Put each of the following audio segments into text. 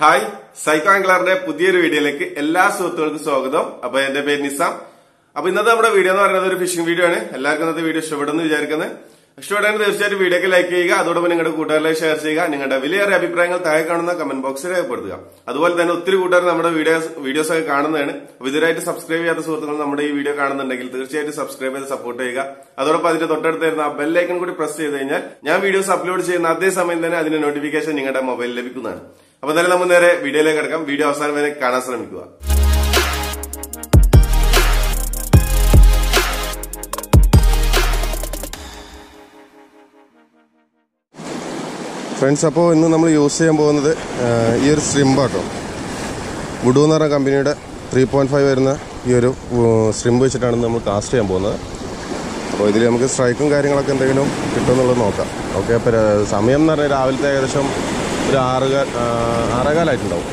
Hi psycho ആംഗ്ലറിന്റെ പുതിയൊരു വീഡിയോയിലേക്ക് എല്ലാ സുഹൃത്തുക്കൾക്കും സ്വാഗതം. അപ്പൊ എന്റെ പേര് നിസാം. അപ്പൊ ഇന്നത്തെ നമ്മുടെ വീഡിയോ എന്ന് പറയുന്നത് ഒരു ഫിഷിംഗ് വീഡിയോ ആണ്. എല്ലാവർക്കും ഇന്നത്തെ വീഡിയോ ഇഷ്ടപ്പെടുന്നു വിചാരിക്കുന്നത് ഇഷ്ടപ്പെടുന്ന തീർച്ചയായിട്ടും വീഡിയോക്ക് ലൈക്ക് ചെയ്യുക അതോടൊപ്പം നിങ്ങളുടെ കൂട്ടുകാരിലേക്ക് ഷെയർ ചെയ്യുക നിങ്ങളുടെ വിലയേറിയ അഭിപ്രായങ്ങൾ താഴെ കാണുന്ന കമന്റ് ബോക്സിൽ രേഖപ്പെടുത്തുക. അതുപോലെ തന്നെ ഒത്തിരി കൂട്ടുകാർ നമ്മുടെ വീഡിയോസ് വീഡിയോസ് ഒക്കെ കാണുന്നതാണ്. അപ്പൊ ഇതുവരായിട്ട് സബ്സ്ക്രൈബ് ചെയ്യാത്ത സുഹൃത്തുക്കൾ നമ്മുടെ ഈ വീഡിയോ കാണുന്നുണ്ടെങ്കിൽ തീർച്ചയായിട്ടും സബ്സ്ക്രൈബ് ചെയ്ത് സപ്പോർട്ട് ചെയ്യുക. അതോടൊപ്പം അതിന്റെ തൊട്ടടുത്ത് വരുന്ന ആ ബെല്ലൈക്കൺ കൂടി പ്രസ് ചെയ്ത് കഴിഞ്ഞാൽ ഞാൻ വീഡിയോസ് അപ്ലോഡ് ചെയ്യുന്ന അതേ സമയം തന്നെ അതിന്റെ നോട്ടിഫിക്കേഷൻ നിങ്ങളുടെ മൊബൈലിൽ ലഭിക്കുന്നതാണ്. അപ്പൊ എന്തായാലും നമ്മൾ നേരെ വീഡിയോയിലേക്ക് കിടക്കാം. വീഡിയോ അവസാനം വരെ കാണാൻ ശ്രമിക്കുക. ഫ്രണ്ട്സ് അപ്പോൾ ഇന്ന് നമ്മൾ യൂസ് ചെയ്യാൻ പോകുന്നത് ഈ ഒരു സ്ട്രിംബാട്ടോ വുഡു എന്ന് പറഞ്ഞ കമ്പനിയുടെ ത്രീ പോയിന്റ് ഫൈവ് വരുന്ന ഈ ഒരു സ്ട്രിംബ് വെച്ചിട്ടാണ് നമ്മൾ കാസ്റ്റ് ചെയ്യാൻ പോകുന്നത്. അപ്പോൾ ഇതിൽ നമുക്ക് സ്ട്രൈക്കും കാര്യങ്ങളൊക്കെ എന്തെങ്കിലും കിട്ടുമെന്നുള്ളത് നോക്കാം. ഓക്കെ അപ്പോൾ സമയം എന്ന് പറഞ്ഞാൽ രാവിലത്തെ ഏകദേശം ഒരു ആറുകാൽ ആറേകാലായിട്ടുണ്ടാവും.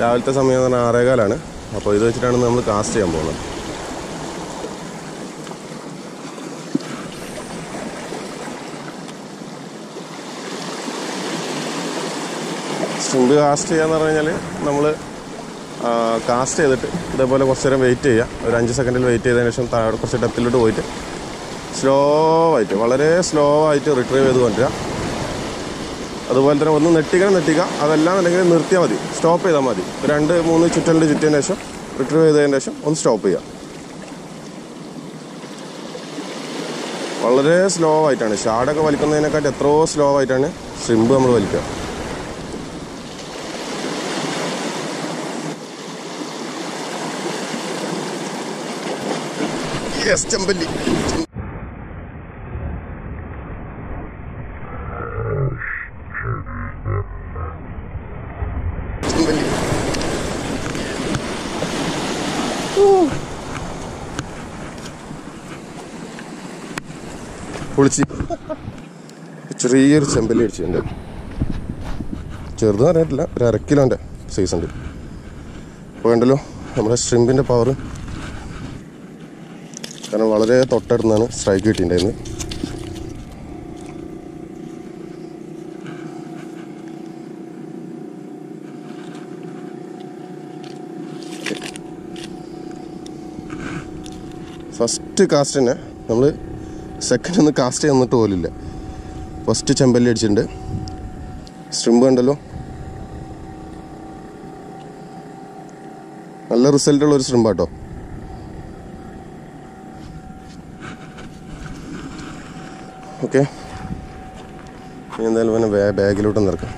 രാവിലത്തെ സമയം എന്ന് പറഞ്ഞാൽ ആറേകാലാണ്. അപ്പോൾ ഇത് വെച്ചിട്ടാണ് നമ്മൾ കാസ്റ്റ് ചെയ്യാൻ പോകുന്നത്. സ്ട്രിംബ് കാസ്റ്റ് ചെയ്യാന്ന് പറഞ്ഞു കഴിഞ്ഞാൽ നമ്മൾ കാസ്റ്റ് ചെയ്തിട്ട് ഇതേപോലെ കുറച്ച് നേരം വെയിറ്റ് ചെയ്യുക ഒരു അഞ്ച് സെക്കൻഡിൽ വെയിറ്റ് ചെയ്തതിന് ശേഷം താഴെ കുറച്ച് ഡെപ്തിലോട്ട് പോയിട്ട് സ്ലോ ആയിട്ട് വളരെ സ്ലോ ആയിട്ട് റിട്രീവ് ചെയ്ത് കൊണ്ടുവരിക. അതുപോലെ തന്നെ ഒന്ന് നെട്ടിക്കണം നെട്ടിക്കുക. അതെല്ലാം അല്ലെങ്കിൽ നിർത്തിയാൽ മതി. സ്റ്റോപ്പ് ചെയ്താൽ മതി. രണ്ട് മൂന്ന് ചുറ്റലിന്റെ ചുറ്റിയതിന് ശേഷം റിട്രീവ് ചെയ്തതിന് ശേഷം ഒന്ന് സ്റ്റോപ്പ് ചെയ്യുക. വളരെ സ്ലോ ആയിട്ടാണ്. ഷാഡൊക്കെ വലിക്കുന്നതിനെക്കാട്ടി എത്രയോ സ്ലോ ആയിട്ടാണ് സിംബ് നമ്മൾ വലിക്കുക. യെസ് പൊളിച്ച്. ചെറിയൊരു ചെമ്പല്ലി അടിച്ചിട്ടുണ്ട് ചെറുതെന്ന് അറിയത്തില്ല. ഒരു അര കിലോന്റെ സൈസ് ഉണ്ട്. അപ്പോൾ കണ്ടല്ലോ നമ്മുടെ സ്ട്രിമ്പിന്റെ പവർ കാരണം വളരെ തൊട്ടടുത്താണ് സ്ട്രൈക്ക് കിട്ടിയിട്ടുണ്ടായിരുന്നത്. ഫസ്റ്റ് കാസ്റ്റ് തന്നെ നമ്മൾ സെക്കൻഡ് ഒന്ന് കാസ്റ്റ് തന്നിട്ട് പോലില്ല. ഫസ്റ്റ് ചെമ്പല്ലി അടിച്ചിട്ടുണ്ട്. സ്ട്രിമ്പ് കണ്ടല്ലോ. നല്ല റിസൾട്ട് ഉള്ള ഒരു സ്ട്രിമ്പാട്ടോ ഓക്കെ ഇനി എന്തായാലും പിന്നെ ബാ ബാഗിലോട്ട് നിറക്കാം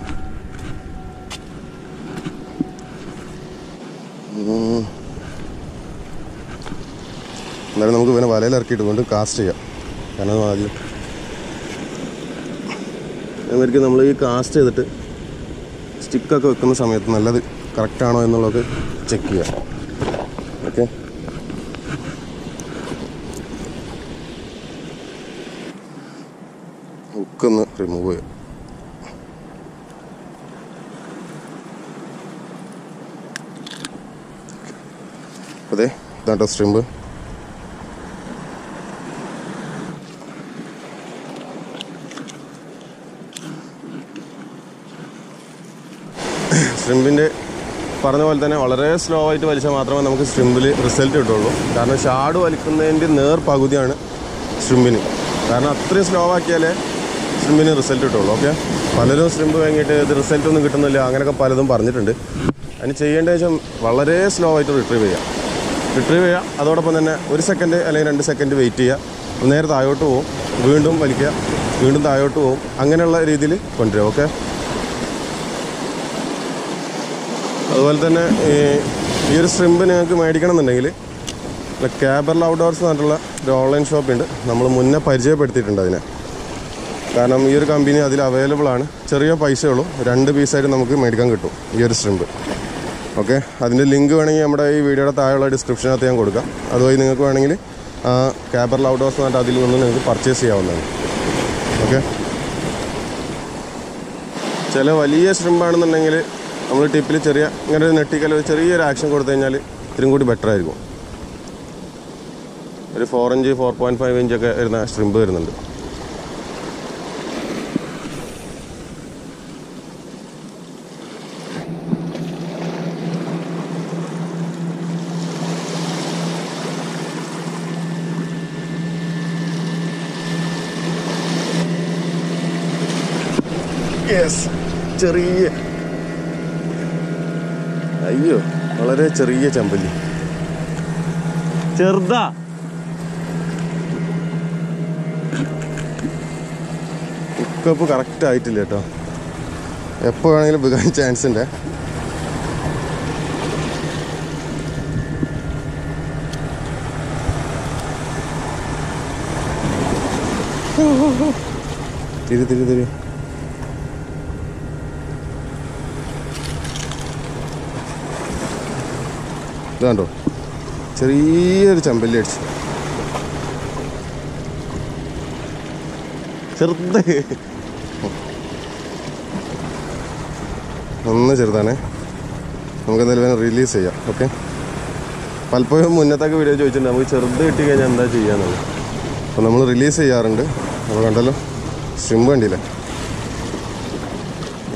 എന്നാലും നമുക്ക് പിന്നെ വലയിൽ ഇറക്കിയിട്ട് കൊണ്ട് കാസ്റ്റ് ചെയ്യാം. കാരണം ആദ്യം അതുമായിരിക്കും നമ്മൾ ഈ കാസ്റ്റ് ചെയ്തിട്ട് സ്റ്റിക്കൊക്കെ വെക്കുന്ന സമയത്ത് നല്ലത് കറക്റ്റാണോ എന്നുള്ളത് ചെക്ക് ചെയ്യാം. ഓക്കെ ഹുക്കൊന്ന് റിമൂവ് ചെയ്യാം. അതെ ഇതാട്ടോ സ്ട്രിമ്പ് സ്ട്രിമ്പിന്റെ പറഞ്ഞ പോലെ തന്നെ വളരെ സ്ലോ ആയിട്ട് വലിച്ചാൽ മാത്രമേ നമുക്ക് സ്ട്രിമ്പിൽ റിസൾട്ട് കിട്ടുള്ളൂ. കാരണം ഷാഡ് വലിക്കുന്നതിന്റെ നേർ പകുതിയാണ് സ്ട്രിമ്പിന് കാരണം അത്രയും സ്ലോ ആക്കിയാലേ സ്ട്രിമ്പിന് റിസൾട്ട് കിട്ടുള്ളൂ ഓക്കെ പലരും സ്ട്രിമ്പ് വാങ്ങിയിട്ട് ഇത് റിസൾട്ട് ഒന്നും കിട്ടുന്നില്ല അങ്ങനെയൊക്കെ പലതും പറഞ്ഞിട്ടുണ്ട്. അതിന് ചെയ്യേണ്ട വെച്ചാൽ വളരെ സ്ലോ ആയിട്ട് റിട്രീവ് ചെയ്യാം. റിട്രീവ് ചെയ്യുക അതോടൊപ്പം തന്നെ ഒരു സെക്കൻഡ് അല്ലെങ്കിൽ രണ്ട് സെക്കൻഡ് വെയിറ്റ് ചെയ്യുക നേരെ താഴോട്ട് പോകും വീണ്ടും വലിക്കുക വീണ്ടും താഴോട്ട് പോകും അങ്ങനെയുള്ള രീതിയിൽ കൊണ്ടുവരിക ഓക്കെ അതുപോലെ തന്നെ ഈ ഒരു സ്ട്രിമ്പ് നിങ്ങൾക്ക് മേടിക്കണം എന്നുണ്ടെങ്കിൽ ക്യാബർൽ ഔട്ട്ഡോർസ് എന്ന് പറഞ്ഞിട്ടുള്ള ഒരു ഓൺലൈൻ ഷോപ്പുണ്ട് നമ്മൾ മുന്നേ പരിചയപ്പെടുത്തിയിട്ടുണ്ട് അതിനെ. കാരണം ഈ ഒരു കമ്പനി അതിൽ അവൈലബിൾ ആണ്. ചെറിയ പൈസയുള്ളൂ രണ്ട് പീസായിട്ട് നമുക്ക് മേടിക്കാൻ കിട്ടും ഈ ഒരു സ്ട്രിമ്പ് ഓക്കെ അതിന്റെ ലിങ്ക് വേണമെങ്കിൽ നമ്മുടെ ഈ വീഡിയോയുടെ താഴെയുള്ള ഡിസ്ക്രിപ്ഷനകത്ത് ഞാൻ കൊടുക്കാം. അതുവഴി നിങ്ങൾക്ക് വേണമെങ്കിൽ ക്യാബർൽ ഔട്ട്ഡോർസ് എന്ന് എന്നിട്ട് അതിൽ നിന്ന് നിങ്ങൾക്ക് പർച്ചേസ് ചെയ്യാവുന്നതാണ്. ഓക്കെ ചില വലിയ സ്ട്രിമ്പാണെന്നുണ്ടെങ്കിൽ നമ്മൾ ടിപ്പിൽ ചെറിയ ഇങ്ങനെ ഒരു നെട്ടിക്കൽ ചെറിയൊരു ആക്ഷൻ കൊടുത്തു കഴിഞ്ഞാൽ ഇത്രയും കൂടി ബെറ്റർ ആയിരിക്കും. ഒരു four inch four point five ഇഞ്ചൊക്കെ വരുന്ന സ്ട്രിമ്പ് വരുന്നുണ്ട്. ചെറിയ അയ്യോ വളരെ ചെറിയ ചമ്പല്ലി? ചെറുതാ. ഉക്കപ്പ് കറക്റ്റ് ആയിട്ടില്ല കേട്ടോ. എപ്പോ വേണമെങ്കിലും വികാൻ ചാൻസ് ഉണ്ട്. തിരി തിരി തിരി. ഇത് കണ്ടോ? ചെറിയൊരു ചമ്പല്ലി അടിച്ചു. ചെറുത്. ഒന്ന് ചെറുതാണേ. നമുക്ക് എന്തായാലും റിലീസ് ചെയ്യാം ഓക്കെ പലപ്പോഴും മുന്നത്തൊക്കെ വീഡിയോ ചോദിച്ചിട്ടുണ്ട് നമുക്ക് ചെറുത് കിട്ടി കഴിഞ്ഞാൽ എന്താ ചെയ്യാന്നുള്ളത്? അപ്പോൾ നമ്മൾ റിലീസ് ചെയ്യാറുണ്ട്. അപ്പോൾ കണ്ടല്ലോ സ്വിം കണ്ടില്ലേ?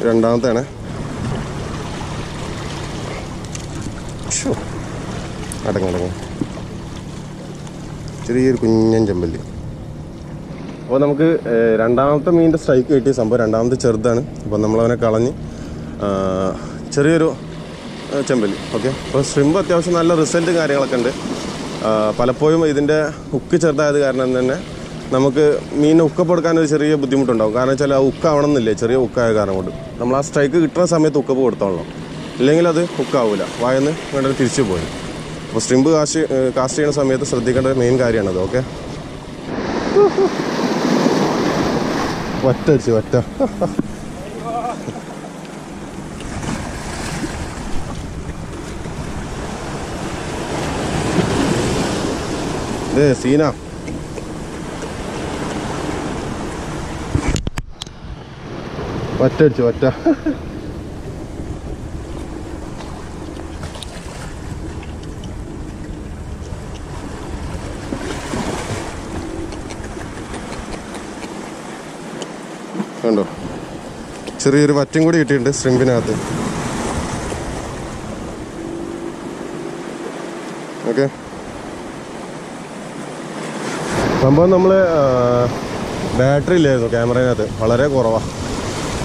രണ്ടാമത്തെയാണ് ശ്ശോ. അടങ്ങ് ചെറിയൊരു കുഞ്ഞൻ ചെമ്പല്ലി. അപ്പോൾ നമുക്ക് രണ്ടാമത്തെ മീനിന്റെ സ്ട്രൈക്ക് കിട്ടിയ സംഭവം രണ്ടാമത്തെ ചെറുതാണ്. അപ്പോൾ നമ്മളവനെ കളഞ്ഞ് ചെറിയൊരു ചെമ്പല്ലി ഓക്കെ? അപ്പോൾ സ്ട്രിമ്പ് അത്യാവശ്യം നല്ല റിസൾട്ട് കാര്യങ്ങളൊക്കെ ഉണ്ട്. പലപ്പോഴും ഇതിന്റെ ഉക്ക് ചെറുതായത് കാരണം തന്നെ നമുക്ക് മീനിനെ ഉക്കപ്പെടുക്കാൻ ഒരു ചെറിയ ബുദ്ധിമുട്ടുണ്ടാകും കാരണം വെച്ചാൽ ആ ഉക്ക് എന്നില്ലേ ചെറിയ ഉക്കായ കാരണം കൊണ്ട്. നമ്മൾ ആ സ്ട്രൈക്ക് കിട്ടുന്ന സമയത്ത് ഉക്കപ്പ് കൊടുത്തോളണം. ഇല്ലെങ്കിൽ അത് ഉക്കാവില്ല വായന്ന് വേണ്ടത് തിരിച്ചു പോയി അപ്പോൾ സ്ട്രിമ്പ് കാശ് കാസ്റ്റ് ചെയ്യുന്ന സമയത്ത് ശ്രദ്ധിക്കേണ്ട മെയിൻ കാര്യമാണത് ഓക്കെ ഒറ്റ അടിച്ചു ഒറ്റ. ഏ സീന. ഒറ്റ അടിച്ചു ഒറ്റ. കണ്ടോ? ചെറിയൊരു വറ്റും കൂടി കിട്ടിയിട്ടുണ്ട് സ്ട്രിമ്പിനകത്ത് ഓക്കെ. സംഭവം നമ്മൾ ബാറ്ററി ഇല്ലായിരുന്നു ക്യാമറയിനകത്ത് വളരെ കുറവാണ്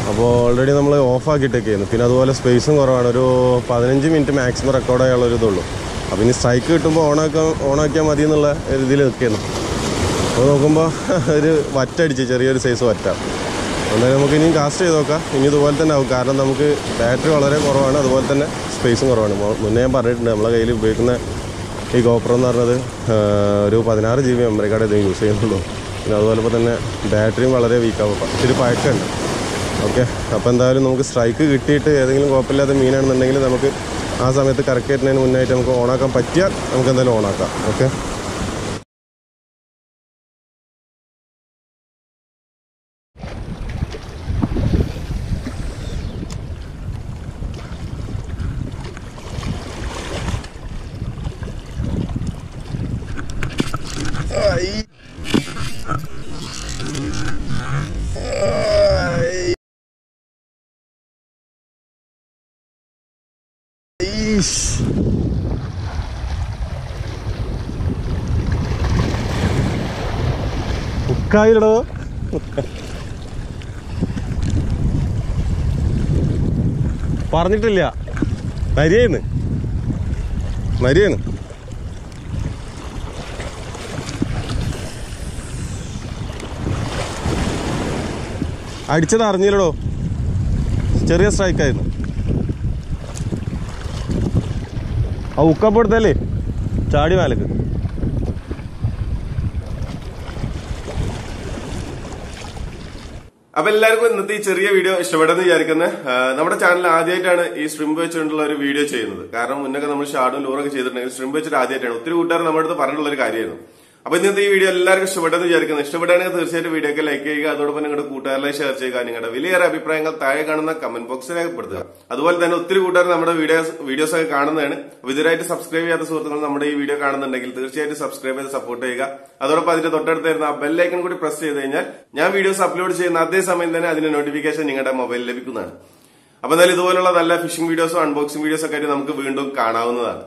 അപ്പോൾ ഓൾറെഡി നമ്മൾ ഓഫ് ആക്കിയിട്ടൊക്കെയായിരുന്നു. പിന്നെ അതുപോലെ സ്പേസും കുറവാണ്. ഒരു പതിനഞ്ച് മിനിറ്റ് മാക്സിമം റെക്കോർഡ് ചെയ്യാനുള്ള ഒരു ഇതുള്ളൂ. അപ്പോൾ ഇനി സ്ട്രൈക്ക് കിട്ടുമ്പോൾ ഓണാക്കാൻ ഓണാക്കിയാൽ മതി എന്നുള്ള രീതിയിൽ നിൽക്കുന്നു. അപ്പോൾ നോക്കുമ്പോൾ ഒരു വറ്റടിച്ച് ചെറിയൊരു സൈസ് വറ്റ. എന്തായാലും നമുക്ക് ഇനിയും കാസ്റ്റ് ചെയ്ത് നോക്കാം. ഇനി ഇതുപോലെ തന്നെ ആവും. കാരണം നമുക്ക് ബാറ്ററി വളരെ കുറവാണ്. അതുപോലെ തന്നെ സ്പേസും കുറവാണ്. മുന്നേ ഞാൻ പറഞ്ഞിട്ടുണ്ട് നമ്മളെ കയ്യിൽ ഉപയോഗിക്കുന്ന ഈ ഗോപ്രോ എന്ന് പറഞ്ഞത് ഒരു പതിനാറ് ജി ബി മെമ്മറി കാർഡ് ഇത് യൂസ് ചെയ്യുന്നുള്ളൂ. പിന്നെ അതുപോലെ തന്നെ ബാറ്ററിയും വളരെ വീക്കാവും ഇച്ചിരി പഴക്കമുണ്ട്. ഓക്കെ അപ്പോൾ എന്തായാലും നമുക്ക് സ്ട്രൈക്ക് കിട്ടിയിട്ട് ഏതെങ്കിലും കുഴപ്പമില്ലാത്ത മീനാണെന്നുണ്ടെങ്കിൽ നമുക്ക് ആ സമയത്ത് കറക്റ്റ് ആയിട്ടുന്നതിന് മുന്നായിട്ട് നമുക്ക് ഓണാക്കാൻ പറ്റിയാൽ നമുക്ക് എന്തായാലും ഓണാക്കാം ഓക്കെ ഉക്കായിലടോ പറഞ്ഞിട്ടില്ല. മരിയാണ് മരിയാണ് അടിച്ചത് അറിഞ്ഞില്ലടോ. ചെറിയ സ്ട്രൈക്കായിരുന്നു ആ ഉക്കപ്പെടുത്തല്ലേ ചാടി മേലക്ക്. അപ്പൊ എല്ലാവർക്കും ഇന്നത്തെ ഈ ചെറിയ വീഡിയോ ഇഷ്ടപ്പെടുന്നു വിചാരിക്കുന്നത് നമ്മുടെ ചാനൽ ആദ്യമായിട്ടാണ് ഈ സ്ട്രിംബ് വെച്ചുകൊണ്ടുള്ള ഒരു വീഡിയോ ചെയ്യുന്നത്. കാരണം മുന്നൊക്കെ നമ്മൾ ഷാർഡും ലൂറൊക്കെ ചെയ്തിട്ടുണ്ടെങ്കിൽ സ്ട്രിംബ് വെച്ചിട്ട് ആദ്യമായിട്ടാണ്. ഒത്തിരി കൂട്ടുകാർ നമ്മുടെ അടുത്ത് പറഞ്ഞിട്ടുള്ള ഒരു കാര്യമായിരുന്നു. അപ്പൊ ഇന്നത്തെ ഈ വീഡിയോ എല്ലാവർക്കും ഇഷ്ടപ്പെട്ടെന്ന് വിചാരിക്കുന്നു. ഇഷ്ടപ്പെട്ടാണെങ്കിൽ തീർച്ചയായിട്ടും വീഡിയോ ഒക്കെ ലൈക്ക് ചെയ്യുക അതോടൊപ്പം നിങ്ങളുടെ കൂട്ടുകാരെ ഷെയർ ചെയ്യുക നിങ്ങളുടെ വലിയേറെ അഭിപ്രായങ്ങൾ താഴെ കാണുന്ന കമന്റ് ബോക്സിൽ രേഖപ്പെടുത്തുക. അതുപോലെ തന്നെ ഒത്തിരി കൂട്ടുകാർ നമ്മുടെ വീഡിയോസ് വീഡിയോസ് ഒക്കെ കാണുന്നതാണ്. അപ്പൊ ഇതുവരായിട്ട് സബ്സ്ക്രൈബ് ചെയ്യാത്ത സുഹൃത്തുക്കൾ നമ്മുടെ ഈ വീഡിയോ കാണുന്നുണ്ടെങ്കിൽ തീർച്ചയായിട്ടും സബ്സ്ക്രൈബ് ചെയ്ത് സപ്പോർട്ട് ചെയ്യുക. അതോടൊപ്പം അതിന്റെ തൊട്ടടുത്ത് വരുന്ന ആ ബെല്ലൈക്കൺ കൂടി പ്രസ് ചെയ്ത് കഴിഞ്ഞാൽ ഞാൻ വീഡിയോസ് അപ്ലോഡ് ചെയ്യുന്ന അതേ സമയം തന്നെ അതിന്റെ നോട്ടിഫിക്കേഷൻ നിങ്ങളുടെ മൊബൈലിൽ ലഭിക്കുന്നതാണ്. അപ്പൊ എന്തായാലും ഇതുപോലുള്ള നല്ല ഫിഷിംഗ് വീഡിയോസും അൺബോക്സിംഗ് വീഡിയോസൊക്കെ ആയിട്ട് നമുക്ക് വീണ്ടും കാണാവുന്നതാണ്.